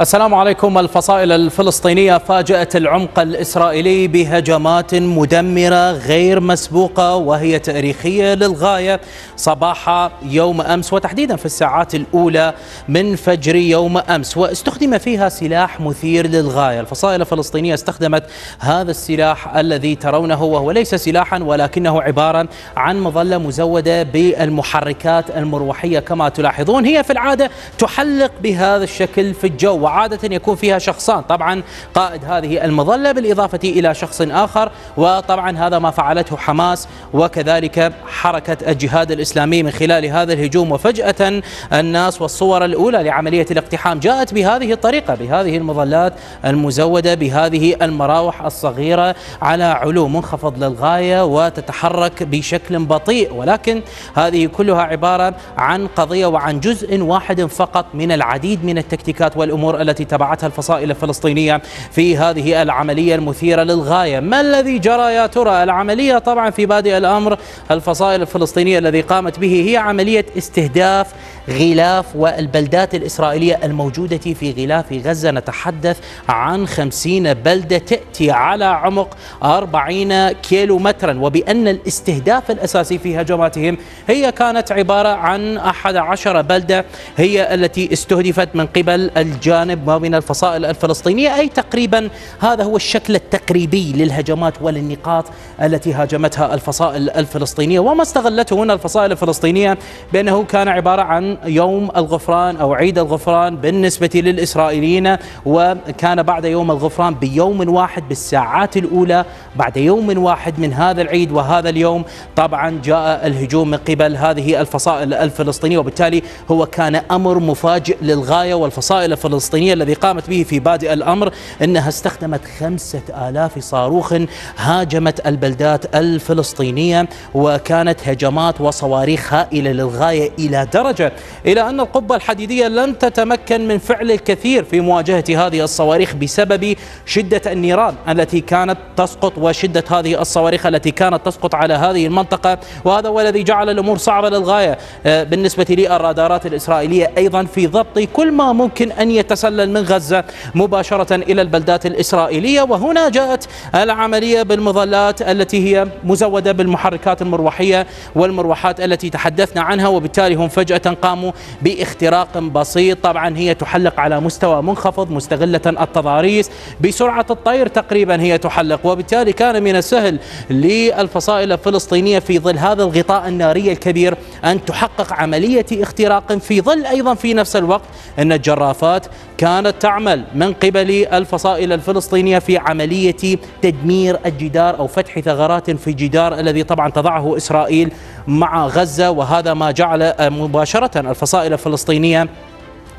السلام عليكم. الفصائل الفلسطينية فاجأت العمق الإسرائيلي بهجمات مدمرة غير مسبوقة وهي تاريخية للغاية. صباح يوم أمس وتحديدا في الساعات الأولى من فجر يوم أمس واستخدم فيها سلاح مثير للغاية. الفصائل الفلسطينية استخدمت هذا السلاح الذي ترونه وهو ليس سلاحا ولكنه عبارة عن مظلة مزودة بالمحركات المروحية. كما تلاحظون هي في العادة تحلق بهذا الشكل في الجو وعادة يكون فيها شخصان. طبعا قائد هذه المظلة بالإضافة إلى شخص آخر وطبعا هذا ما فعلته حماس وكذلك حركة الجهاد الإسلامي من خلال هذا الهجوم. وفجأة الناس والصور الأولى لعملية الاقتحام جاءت بهذه الطريقة بهذه المظلات المزودة بهذه المراوح الصغيرة على علو منخفض للغاية وتتحرك بشكل بطيء. ولكن هذه كلها عبارة عن قضية وعن جزء واحد فقط من العديد من التكتيكات والأمور التي تبعتها الفصائل الفلسطينية في هذه العملية المثيرة للغاية. ما الذي جرى يا ترى؟ العملية طبعا في بادئ الأمر الفصائل الفلسطينية الذي قامت به هي عملية استهداف غلاف والبلدات الإسرائيلية الموجودة في غلاف غزة. نتحدث عن خمسين بلدة تأتي على عمق أربعين كيلو مترا وبأن الاستهداف الأساسي في هجماتهم هي كانت عبارة عن أحد عشر بلدة هي التي استهدفت من قبل الجانب ما بين الفصائل الفلسطينية. أي تقريبا هذا هو الشكل التقريبي للهجمات وللنقاط التي هاجمتها الفصائل الفلسطينية. وما استغلته هنا الفصائل الفلسطينية بأنه كان عبارة عن يوم الغفران أو عيد الغفران بالنسبة للإسرائيليين وكان بعد يوم الغفران بيوم واحد بالساعات الأولى بعد يوم واحد من هذا العيد وهذا اليوم. طبعا جاء الهجوم من قبل هذه الفصائل الفلسطينية وبالتالي هو كان أمر مفاجئ للغاية والفصائل الفلسطينية الذي قامت به في بادئ الأمر أنها استخدمت خمسة آلاف صاروخ هاجمت البلدات الفلسطينية وكانت هجمات وصواريخ هائلة للغاية إلى درجة. إلى أن القبة الحديدية لن تتمكن من فعل الكثير في مواجهة هذه الصواريخ بسبب شدة النيران التي كانت تسقط وشدة هذه الصواريخ التي كانت تسقط على هذه المنطقة. وهذا هو الذي جعل الأمور صعبة للغاية. آه، بالنسبة للرادارات الإسرائيلية أيضا في ضبط كل ما ممكن أن يتسلل من غزة مباشرة إلى البلدات الإسرائيلية وهنا جاءت العملية بالمظلات التي هي مزودة بالمحركات المروحية والمروحات التي تحدثنا عنها وبالتالي هم فجأة قاموا باختراق بسيط. طبعا هي تحلق على مستوى منخفض مستغلة التضاريس بسرعة الطير تقريبا هي تحلق وبالتالي كان من السهل للفصائل الفلسطينية في ظل هذا الغطاء الناري الكبير أن تحقق عملية اختراق في ظل أيضا في نفس الوقت أن الجرافات كانت تعمل من قبل الفصائل الفلسطينية في عملية تدمير الجدار أو فتح ثغرات في الجدار الذي طبعا تضعه إسرائيل مع غزة وهذا ما جعل مباشرة الفصائل الفلسطينية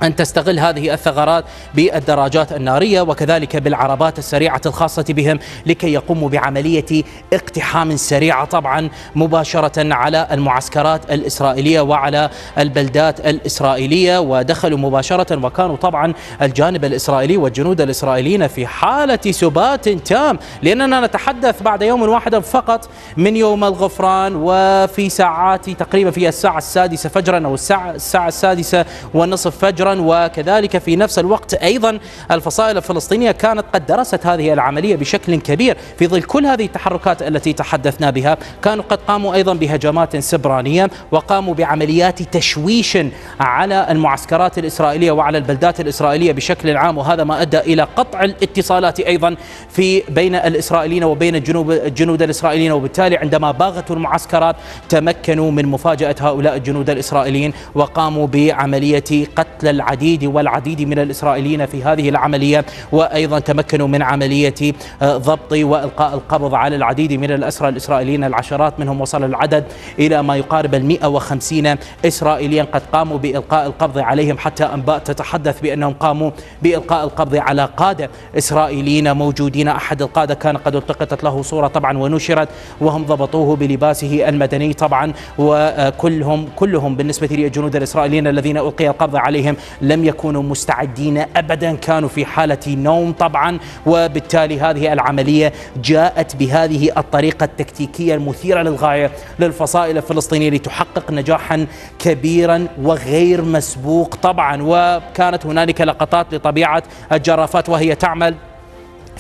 أن تستغل هذه الثغرات بالدراجات النارية وكذلك بالعربات السريعة الخاصة بهم لكي يقوموا بعملية اقتحام سريعة طبعا مباشرة على المعسكرات الإسرائيلية وعلى البلدات الإسرائيلية ودخلوا مباشرة وكانوا طبعا الجانب الإسرائيلي والجنود الإسرائيليين في حالة سبات تام لأننا نتحدث بعد يوم واحد فقط من يوم الغفران وفي ساعات تقريبا في الساعة السادسة فجرا أو الساعة, السادسة والنصف فجرا. وكذلك في نفس الوقت أيضا الفصائل الفلسطينية كانت قد درست هذه العملية بشكل كبير في ظل كل هذه التحركات التي تحدثنا بها. كانوا قد قاموا أيضا بهجمات سبرانية وقاموا بعمليات تشويش على المعسكرات الإسرائيلية وعلى البلدات الإسرائيلية بشكل عام وهذا ما أدى إلى قطع الاتصالات أيضا في بين الإسرائيليين وبين الجنوب الجنود الإسرائيليين. وبالتالي عندما باغتوا المعسكرات تمكنوا من مفاجأة هؤلاء الجنود الإسرائيليين وقاموا بعملية قتل العديد والعديد من الإسرائيليين في هذه العملية وأيضا تمكنوا من عملية آه، ضبط وإلقاء القبض على العديد من الأسرى الإسرائيليين العشرات منهم وصل العدد إلى ما يقارب ال 150 إسرائيليا قد قاموا بإلقاء القبض عليهم حتى أنباء تتحدث بأنهم قاموا بإلقاء القبض على قادة إسرائيليين موجودين. أحد القادة كان قد التقطت له صورة طبعا ونشرت وهم ضبطوه بلباسه المدني طبعا وكلهم كلهم بالنسبة للجنود الإسرائيليين الذين ألقي القبض عليهم. لم يكونوا مستعدين أبدا كانوا في حالة نوم طبعا. وبالتالي هذه العملية جاءت بهذه الطريقة التكتيكية المثيرة للغاية للفصائل الفلسطينية لتحقق نجاحا كبيرا وغير مسبوق طبعا. وكانت هنالك لقطات لطبيعة الجرافات وهي تعمل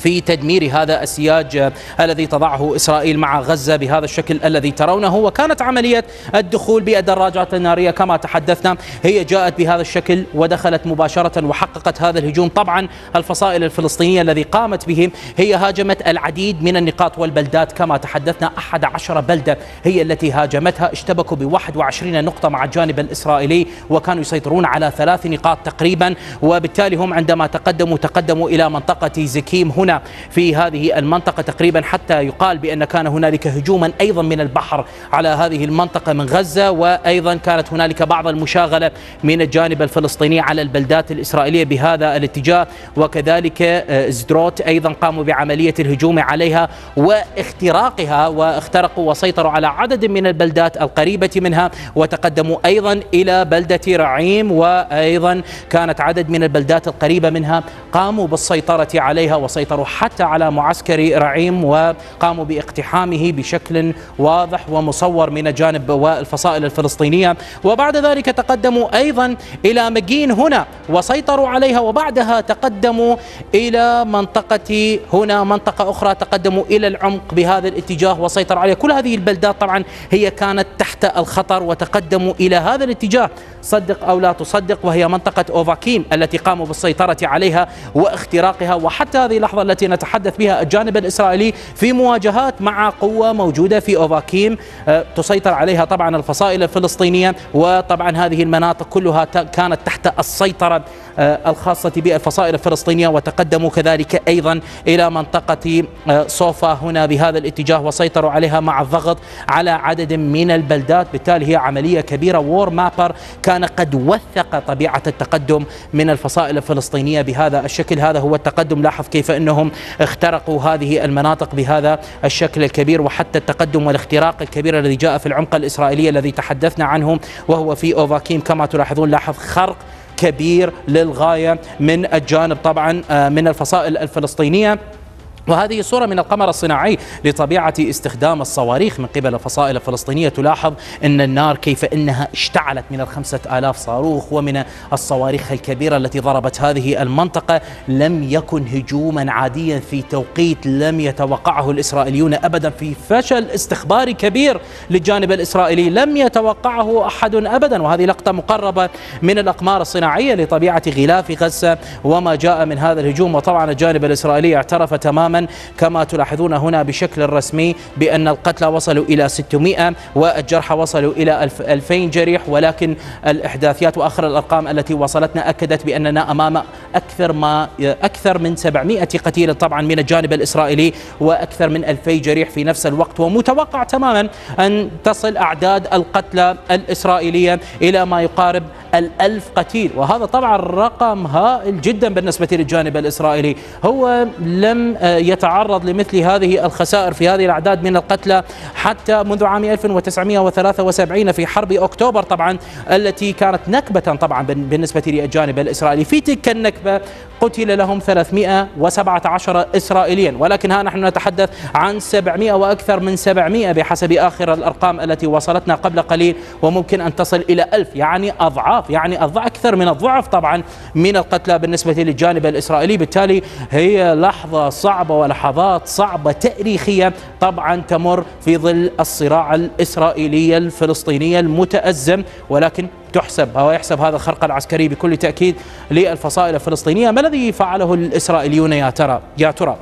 في تدمير هذا السياج الذي تضعه إسرائيل مع غزة بهذا الشكل الذي ترونه. وكانت عملية الدخول بالدراجات النارية كما تحدثنا. هي جاءت بهذا الشكل ودخلت مباشرة وحققت هذا الهجوم. طبعا الفصائل الفلسطينية الذي قامت به هي هاجمت العديد من النقاط والبلدات. كما تحدثنا 11 بلدة هي التي هاجمتها. اشتبكوا ب 21 نقطة مع الجانب الإسرائيلي وكانوا يسيطرون على ثلاث نقاط تقريبا. وبالتالي هم عندما تقدموا تقدموا إلى منطقة زكيم. هنا هنا في هذه المنطقة تقريبا حتى يقال بأن كان هنالك هجوما أيضا من البحر على هذه المنطقة من غزة وأيضا كانت هنالك بعض المشاغلة من الجانب الفلسطيني على البلدات الإسرائيلية بهذا الاتجاه. وكذلك آه، زدروت أيضا قاموا بعملية الهجوم عليها واختراقها واخترقوا وسيطروا على عدد من البلدات القريبة منها وتقدموا أيضا إلى بلدة رعيم وأيضا كانت عدد من البلدات القريبة منها قاموا بالسيطرة عليها وسيطروا سيطروا حتى على معسكر رعيم وقاموا باقتحامه بشكل واضح ومصور من جانب والفصائل الفلسطينية. وبعد ذلك تقدموا أيضا إلى مجين هنا وسيطروا عليها وبعدها تقدموا إلى منطقة هنا منطقة أخرى تقدموا إلى العمق بهذا الاتجاه وسيطروا عليها. كل هذه البلدات طبعا هي كانت تحت الخطر وتقدموا إلى هذا الاتجاه. صدق أو لا تصدق وهي منطقة أوفاكيم التي قاموا بالسيطرة عليها واختراقها. وحتى هذه اللحظة التي نتحدث بها الجانب الإسرائيلي في مواجهات مع قوة موجودة في أوفاكيم. آه، تسيطر عليها طبعا الفصائل الفلسطينية وطبعا هذه المناطق كلها كانت تحت السيطرة الخاصة بالفصائل الفلسطينية وتقدموا كذلك أيضا إلى منطقة آه، صوفا هنا بهذا الاتجاه وسيطروا عليها مع الضغط على عدد من البلدات. بالتالي هي عملية كبيرة. وور مابر كان قد وثق طبيعة التقدم من الفصائل الفلسطينية بهذا الشكل. هذا هو التقدم. لاحظ كيف أنهم اخترقوا هذه المناطق بهذا الشكل الكبير وحتى التقدم والاختراق الكبير الذي جاء في العمق الإسرائيلي الذي تحدثنا عنه وهو في أوفاكيم. كما تلاحظون لاحظ خرق كبير للغاية من الجانب. طبعا آه، من الفصائل الفلسطينية. وهذه صورة من القمر الصناعي لطبيعة استخدام الصواريخ من قبل الفصائل الفلسطينية تلاحظ أن النار كيف أنها اشتعلت من الخمسة آلاف صاروخ ومن الصواريخ الكبيرة التي ضربت هذه المنطقة. لم يكن هجوما عاديا في توقيت لم يتوقعه الإسرائيليون أبدا في فشل استخباري كبير للجانب الإسرائيلي. لم يتوقعه أحد أبدا. وهذه لقطة مقربة من الأقمار الصناعية لطبيعة غلاف غزة وما جاء من هذا الهجوم. وطبعا الجانب الإسرائيلي اعترف تماما كما تلاحظون هنا بشكل رسمي بأن القتلى وصلوا إلى 600 والجرحى وصلوا إلى 2000 جريح ولكن الإحداثيات وآخر الأرقام التي وصلتنا أكدت بأننا أمام أكثر ما أكثر من 700 قتيل طبعا من الجانب الإسرائيلي وأكثر من 2000 جريح في نفس الوقت. ومتوقع تماما أن تصل أعداد القتلى الإسرائيلية إلى ما يقارب الألف قتيل. وهذا طبعا رقم هائل جدا بالنسبة للجانب الإسرائيلي. هو لم يتعرض لمثل هذه الخسائر في هذه الأعداد من القتلى حتى منذ عام 1973 في حرب أكتوبر طبعا التي كانت نكبة طبعا بالنسبة للجانب الإسرائيلي. في تلك النكبة قتل لهم 317 إسرائيليا. ولكن ها نحن نتحدث عن 700 وأكثر من 700 بحسب آخر الأرقام التي وصلتنا قبل قليل وممكن أن تصل إلى ألف يعني أضعاف يعني أكثر من الضعف طبعا من القتلى بالنسبة للجانب الإسرائيلي. بالتالي هي لحظة صعبة ولحظات صعبة تاريخية طبعا تمر في ظل الصراع الإسرائيلي الفلسطيني المتأزم ولكن تحسب أو يحسب هذا الخرق العسكري بكل تأكيد للفصائل الفلسطينية. ما الذي فعله الإسرائيليون يا ترى؟ يا ترى؟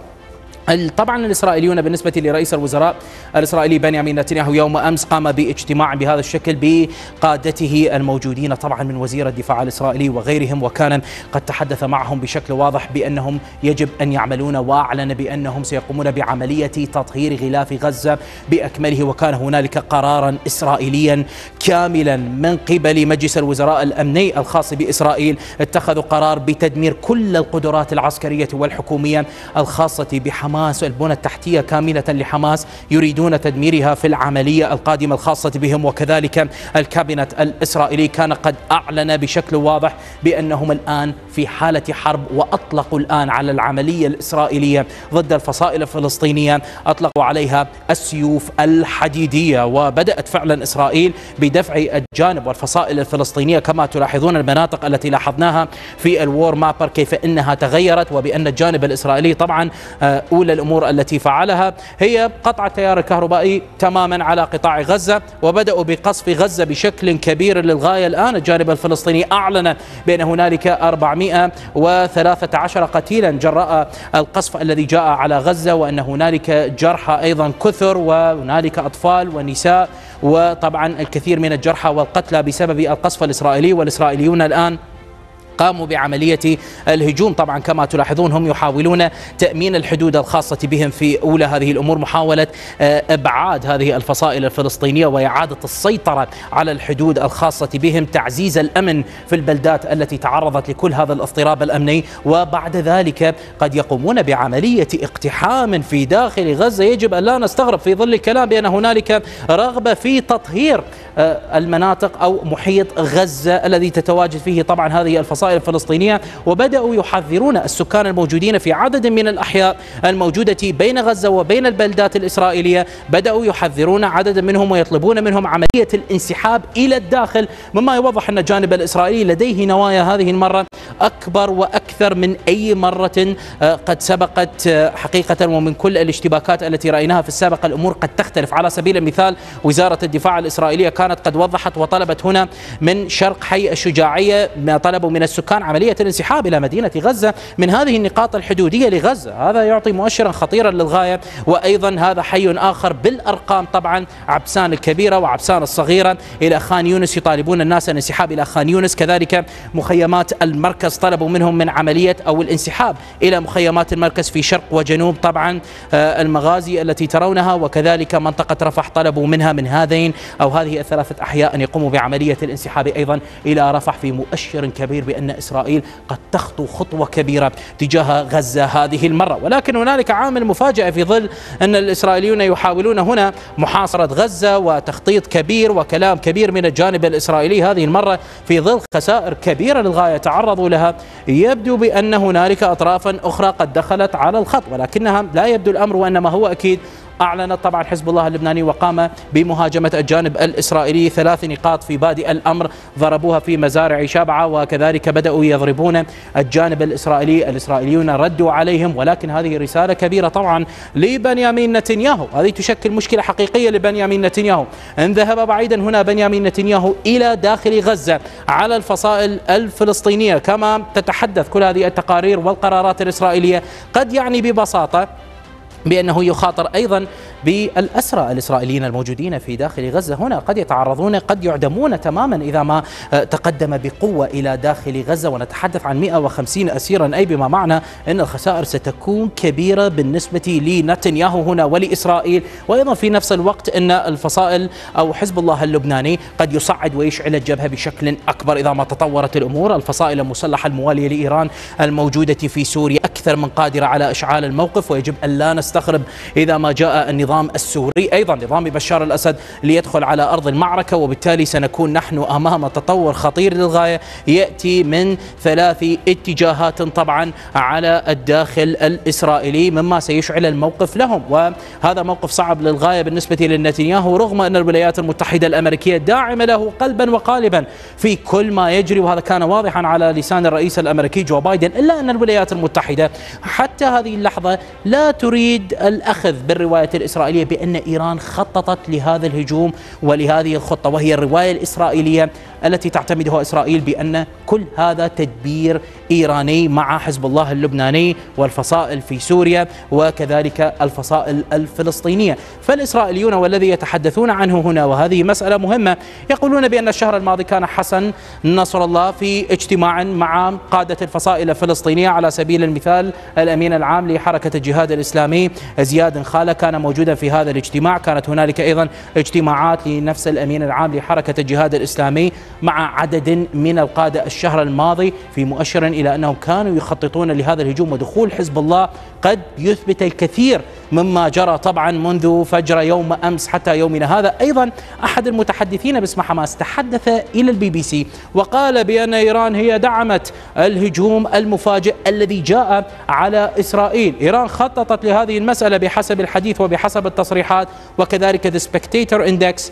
طبعا الإسرائيليون بالنسبة لرئيس الوزراء الإسرائيلي بنيامين نتنياهو يوم أمس قام باجتماع بهذا الشكل بقادته الموجودين طبعا من وزير الدفاع الإسرائيلي وغيرهم وكان قد تحدث معهم بشكل واضح بأنهم يجب أن يعملون واعلن بأنهم سيقومون بعملية تطهير غلاف غزة بأكمله وكان هنالك قرارا اسرائيليا كاملا من قبل مجلس الوزراء الأمني الخاص بإسرائيل اتخذوا قرار بتدمير كل القدرات العسكرية والحكومية الخاصة بحماس حماس البنى التحتية كاملة لحماس يريدون تدميرها في العملية القادمة الخاصة بهم. وكذلك الكابينت الإسرائيلي كان قد أعلن بشكل واضح بأنهم الآن في حالة حرب وأطلقوا الآن على العملية الإسرائيلية ضد الفصائل الفلسطينية. أطلقوا عليها السيوف الحديدية وبدأت فعلا إسرائيل بدفع الجانب والفصائل الفلسطينية. كما تلاحظون المناطق التي لاحظناها في الوور مابر كيف أنها تغيرت وبأن الجانب الإسرائيلي طبعا آه، أولى الأمور التي فعلها. هي قطع التيار الكهربائي تماما على قطاع غزة وبدأوا بقصف غزة بشكل كبير للغاية الآن. الجانب الفلسطيني أعلن بأن هنالك 413 قتيلا جراء القصف الذي جاء على غزة وأن هنالك جرحى أيضا كثر وهنالك أطفال ونساء وطبعا الكثير من الجرحى والقتلى بسبب القصف الإسرائيلي. والإسرائيليون الآن قاموا بعملية الهجوم. طبعا كما تلاحظون هم يحاولون تأمين الحدود الخاصة بهم في أولى هذه الأمور. محاولة آه، إبعاد هذه الفصائل الفلسطينية وإعادة السيطرة على الحدود الخاصة بهم تعزيز الأمن في البلدات التي تعرضت لكل هذا الاضطراب الأمني. وبعد ذلك قد يقومون بعملية اقتحام في داخل غزة. يجب أن لا نستغرب في ظل الكلام بأن هنالك رغبة في تطهير آه، المناطق أو محيط غزة الذي تتواجد فيه. طبعا هذه الفصائل الفلسطينية وبدأوا يحذرون السكان الموجودين في عدد من الأحياء الموجودة بين غزة وبين البلدات الإسرائيلية. بدأوا يحذرون عددا منهم ويطلبون منهم عملية الانسحاب إلى الداخل. مما يوضح أن الجانب الإسرائيلي لديه نوايا هذه المرة أكبر وأكثر من أي مرة آه، قد سبقت آه، حقيقة ومن كل الاشتباكات التي رأيناها في السابق الأمور قد تختلف. على سبيل المثال وزارة الدفاع الإسرائيلية كانت قد وضحت وطلبت هنا من شرق حي الشجاعية ما طلبوا من السكان عملية الانسحاب إلى مدينة غزة من هذه النقاط الحدودية لغزة. هذا يعطي مؤشرا خطيرا للغاية. وأيضا هذا حي آخر بالأرقام طبعا عبسان الكبيرة وعبسان الصغيرة إلى خان يونس يطالبون الناس الانسحاب إلى خان يونس. كذلك مخيمات المركز طلبوا منهم من عملية أو الانسحاب إلى مخيمات المركز في شرق وجنوب طبعا آه، المغازي التي ترونها. وكذلك منطقة رفح طلبوا منها من هذين أو هذه الثلاثة أحياء أن يقوموا بعملية الانسحاب أيضا إلى رفح في مؤشر كبير بأن إسرائيل قد تخطو خطوة كبيرة تجاه غزة هذه المرة. ولكن هنالك عامل مفاجئ في ظل أن الإسرائيليون يحاولون هنا محاصرة غزة وتخطيط كبير وكلام كبير من الجانب الإسرائيلي هذه المرة في ظل خسائر كبيرة للغاية تعرضوا لها. يبدو بأن هنالك أطرافا أخرى قد دخلت على الخط ولكنها لا يبدو الأمر وإنما هو أكيد أعلنت طبعا حزب الله اللبناني وقام بمهاجمة الجانب الإسرائيلي ثلاث نقاط في بادئ الأمر ضربوها في مزارع شابعة وكذلك بدأوا يضربون الجانب الإسرائيلي. الإسرائيليون ردوا عليهم ولكن هذه رسالة كبيرة طبعا لبنيامين نتنياهو. هذه تشكل مشكلة حقيقية لبنيامين نتنياهو. إن ذهب بعيدا هنا بنيامين نتنياهو إلى داخل غزة على الفصائل الفلسطينية. كما تتحدث كل هذه التقارير والقرارات الإسرائيلية قد يعني ببساطة بأنه يخاطر أيضا بالأسرى الإسرائيليين الموجودين في داخل غزة. هنا قد يتعرضون قد يعدمون تماما إذا ما آه، تقدم بقوة إلى داخل غزة. ونتحدث عن 150 أسيرا. أي بما معنى أن الخسائر ستكون كبيرة بالنسبة لنتنياهو هنا ولإسرائيل. وأيضا في نفس الوقت أن الفصائل أو حزب الله اللبناني قد يصعد ويشعل الجبهة بشكل أكبر إذا ما تطورت الأمور. الفصائل المسلحة الموالية لإيران الموجودة في سوريا أكثر من قادرة على إشعال الموقف. ويجب أن لا نستغرب إذا ما جاء النظام السوري أيضا نظام بشار الأسد ليدخل على أرض المعركة وبالتالي سنكون نحن أمام تطور خطير للغاية. يأتي من ثلاث اتجاهات طبعا على الداخل الإسرائيلي مما سيشعل الموقف لهم. وهذا موقف صعب للغاية بالنسبة لنتنياهو رغم أن الولايات المتحدة الأمريكية داعمة له قلبا وقالبا في كل ما يجري. وهذا كان واضحا على لسان الرئيس الأمريكي جو بايدن إلا أن الولايات المتحدة حتى هذه اللحظة لا تريد الأخذ بالرواية الإسرائيلية. بأن إيران خططت لهذا الهجوم ولهذه الخطة وهي الرواية الإسرائيلية التي تعتمدها إسرائيل بأن كل هذا تدبير إيراني مع حزب الله اللبناني والفصائل في سوريا وكذلك الفصائل الفلسطينية. فالإسرائيليون والذي يتحدثون عنه هنا وهذه مسألة مهمة يقولون بأن الشهر الماضي كان حسن. نصر الله في اجتماع مع قادة الفصائل الفلسطينية على سبيل المثال الأمين العام لحركة الجهاد الإسلامي زياد خالة كان موجودا في هذا الاجتماع. كانت هنالك أيضا اجتماعات لنفس الأمين العام لحركة الجهاد الإسلامي مع عدد من القادة الشهر الماضي في مؤشر إلى أنهم كانوا يخططون لهذا الهجوم ودخول حزب الله قد يثبت الكثير مما جرى طبعا منذ فجر يوم أمس حتى يومنا هذا. أيضا أحد المتحدثين باسم حماس تحدث إلى البي بي سي وقال بأن إيران هي دعمت الهجوم المفاجئ الذي جاء على إسرائيل. إيران خططت لهذه المسألة بحسب الحديث وبحسب التصريحات وكذلك The Spectator Index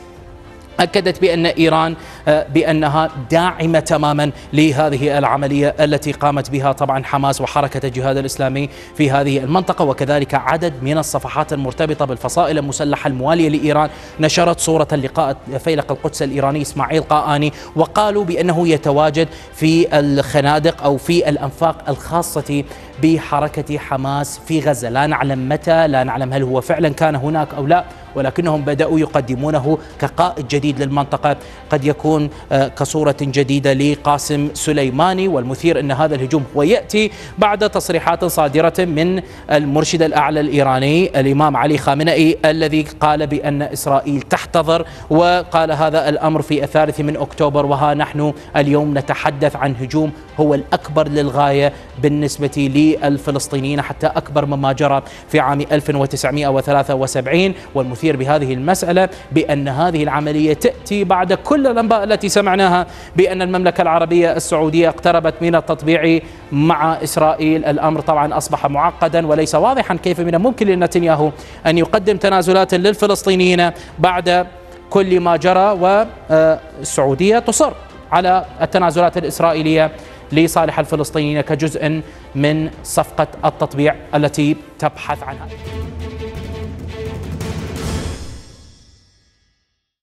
أكدت بأن إيران آه، بأنها داعمة تماما لهذه العملية التي قامت بها طبعا حماس وحركة الجهاد الإسلامي في هذه المنطقة. وكذلك عدد من الصفحات المرتبطة بالفصائل المسلحة الموالية لإيران. نشرت صورة لقاء فيلق القدس الإيراني إسماعيل قاآني وقالوا بأنه يتواجد في الخنادق أو في الأنفاق الخاصة بحركة حماس في غزة. لا نعلم متى لا نعلم هل هو فعلا كان هناك أو لا ولكنهم بدأوا يقدمونه كقائد جديد للمنطقة. قد يكون آه، كصورة جديدة لقاسم سليماني والمثير أن هذا الهجوم هو يأتي بعد تصريحات صادرة من المرشد الأعلى الإيراني الإمام علي خامنئي الذي قال بأن إسرائيل تحتضر وقال هذا الأمر في الثالث من أكتوبر. وها نحن اليوم نتحدث عن هجوم هو الأكبر للغاية بالنسبة للفلسطينيين حتى أكبر مما جرى في عام 1973 والمثير بهذه المسألة بأن هذه العملية تأتي بعد كل الأنباء التي سمعناها بأن المملكة العربية السعودية اقتربت من التطبيع مع إسرائيل. الأمر طبعا أصبح معقدا وليس واضحا كيف من الممكن لنتنياهو أن يقدم تنازلات للفلسطينيين بعد كل ما جرى. والسعودية تصر على التنازلات الإسرائيلية لصالح الفلسطينيين كجزء من صفقة التطبيع التي تبحث عنها.